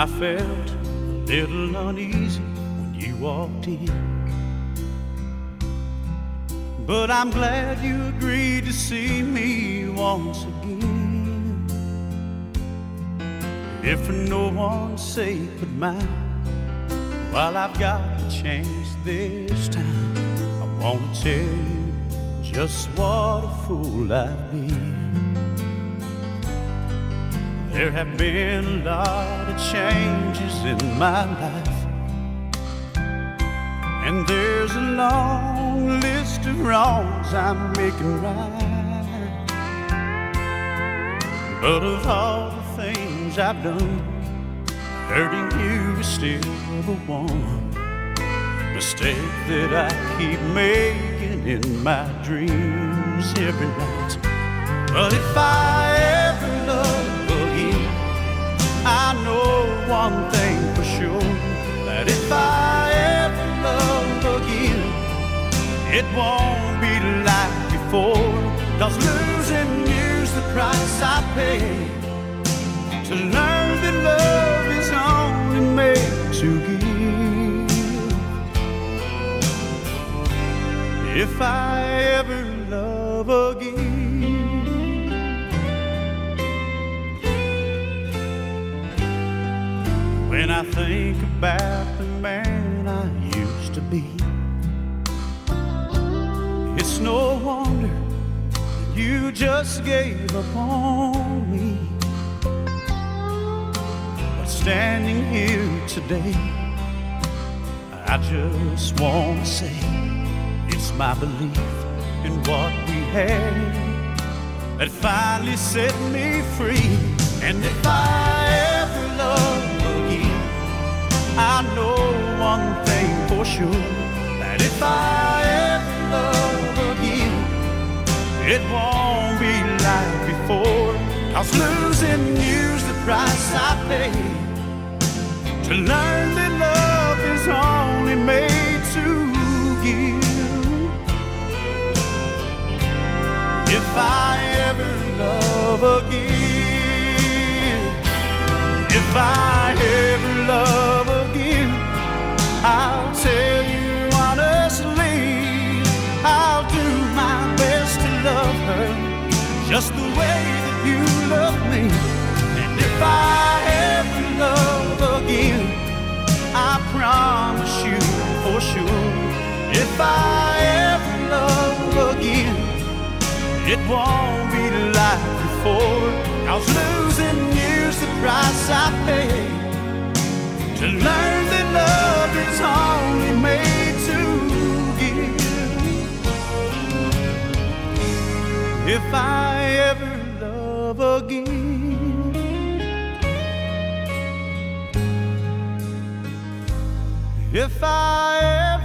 I felt a little uneasy when you walked in. But I'm glad you agreed to see me once again. If for no one's sake but mine, while I've got the chance this time, I want to tell you just what a fool I've been. There have been a lot changes in my life. And there's a long list of wrongs I'm making right. But of all the things I've done, hurting you is still the one mistake that I keep making in my dreams every night. But if I one thing for sure that if I ever love again, it won't be like before. Cause losing you's the price I pay to learn that love is only made to give. If I ever love again. When I think about the man I used to be, it's no wonder you just gave up on me. But standing here today, I just want to say it's my belief in what we had that finally set me free. And if I ever love I know one thing for sure that if I ever love again, it won't be like before. Cause losing you's the price I pay to learn that love is only made to give. If I ever love again, if I ever love just the way that you love me. And if I ever love again, I promise you for sure, if I ever love again, it won't be like before. Cause losing you's the price I pay to learn that love is only If I ever love again, if I